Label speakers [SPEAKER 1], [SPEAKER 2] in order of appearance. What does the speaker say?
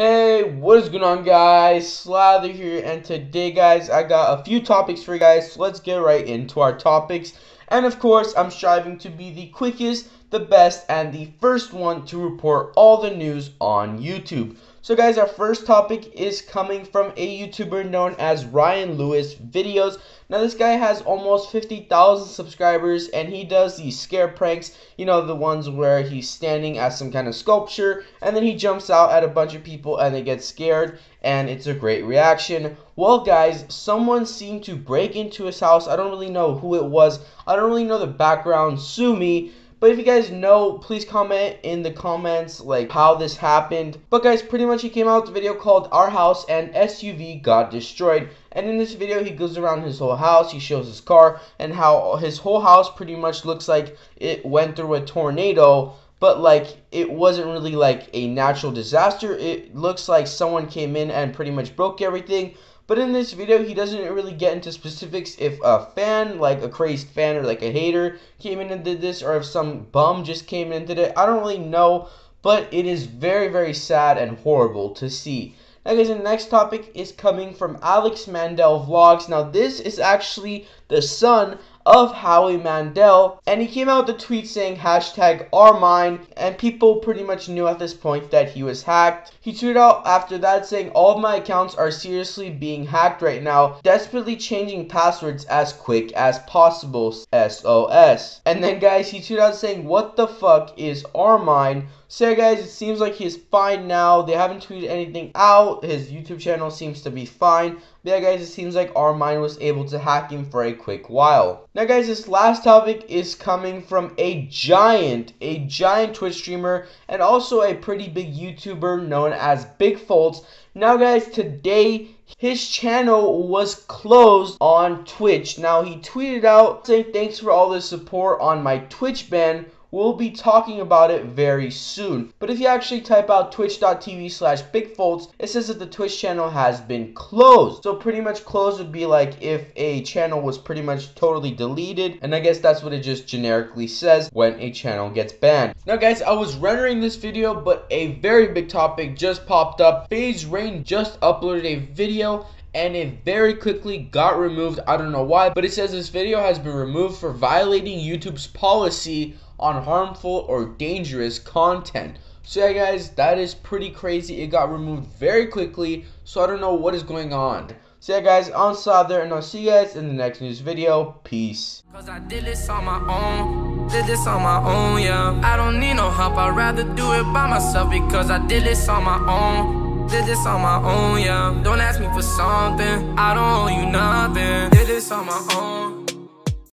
[SPEAKER 1] Hey, what is going on guys? Slather here and today guys I got a few topics for you guys so let's get right into our topics and of course I'm striving to be the quickest, the best, and the first one to report all the news on YouTube. So guys, our first topic is coming from a YouTuber known as Ryan Lewis Videos. Now this guy has almost 50,000 subscribers and he does these scare pranks, you know, the ones where he's standing at some kind of sculpture and then he jumps out at a bunch of people and they get scared and it's a great reaction. Well guys, someone seemed to break into his house. I don't really know who it was. I don't really know the background. Sue me. But if you guys know, please comment in the comments like how this happened. But guys, pretty much he came out with a video called Our House and SUV Got Destroyed. And in this video, he goes around his whole house, he shows his car, and how his whole house pretty much looks like it went through a tornado but like it wasn't really like a natural disaster. It looks like someone came in and pretty much broke everything. But in this video, he doesn't really get into specifics if a fan, like a crazed fan or like a hater, came in and did this, or if some bum just came in and did it. I don't really know, but it is very, very sad and horrible to see. Now guys, the next topic is coming from Alex Mandel Vlogs. Now this is actually the son of Howie Mandel, and he came out with a tweet saying hashtag OurMine, and people pretty much knew at this point that he was hacked. He tweeted out after that saying all my accounts are seriously being hacked right now, desperately changing passwords as quick as possible, SOS. And then guys, he tweeted out saying what the fuck is OurMine? So yeah, guys, it seems like he's fine now. They haven't tweeted anything out. His YouTube channel seems to be fine. But yeah, guys, it seems like OurMine was able to hack him for a quick while. Now, guys, this last topic is coming from a giant, a giant Twitch streamer, and also a pretty big YouTuber known as Big Foltz. Now, guys, today his channel was closed on Twitch. Now, he tweeted out saying, Thanks for all the support on my Twitch ban We'll be talking about it very soon. But if you actually type out twitch.tv slash bigfoltz, it says that the Twitch channel has been closed. So pretty much closed would be like if a channel was pretty much totally deleted. And I guess that's what it just generically says when a channel gets banned. Now guys, I was rendering this video, but a very big topic just popped up. FaZe Rain just uploaded a video and it very quickly got removed. I don't know why, but it says this video has been removed for violating YouTube's policy on harmful or dangerous content. So yeah guys, that is pretty crazy. It got removed very quickly, so I don't know what is going on. So yeah guys, I'm Slather, and I'll see you guys in the next news video. Peace. Cause I did this on my own, did this on my own, yeah. I don't need no help, I'd rather do it by myself because I did this on my own. Did this on my own, yeah. Don't ask me for something, I don't owe you nothing. Did this on my own.